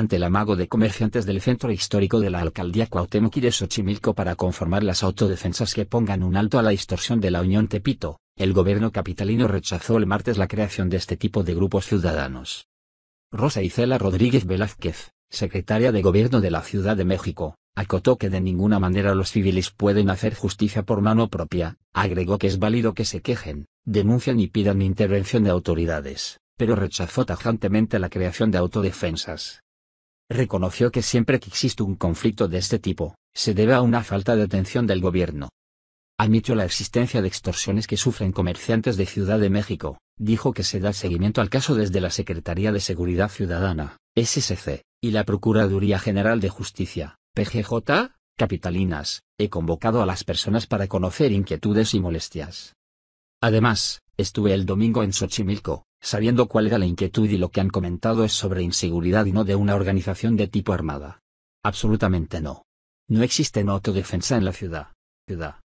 ante el amago de comerciantes del centro histórico de la alcaldía Cuauhtémoc y de Xochimilco para conformar las autodefensas que pongan un alto a la distorsión de la Unión Tepito, el gobierno capitalino rechazó el martes la creación de este tipo de grupos ciudadanos. Rosa Isela Rodríguez Velázquez, secretaria de Gobierno de la Ciudad de México, acotó que de ninguna manera los civiles pueden hacer justicia por mano propia, agregó que es válido que se quejen, denuncian y pidan intervención de autoridades, pero rechazó tajantemente la creación de autodefensas reconoció que siempre que existe un conflicto de este tipo, se debe a una falta de atención del gobierno. Admitió la existencia de extorsiones que sufren comerciantes de Ciudad de México, dijo que se da seguimiento al caso desde la Secretaría de Seguridad Ciudadana, SSC, y la Procuraduría General de Justicia, PGJ, Capitalinas, he convocado a las personas para conocer inquietudes y molestias. Además, estuve el domingo en Xochimilco, sabiendo cuál era la inquietud y lo que han comentado es sobre inseguridad y no de una organización de tipo armada. Absolutamente no. No existe no autodefensa en la ciudad. ciudad.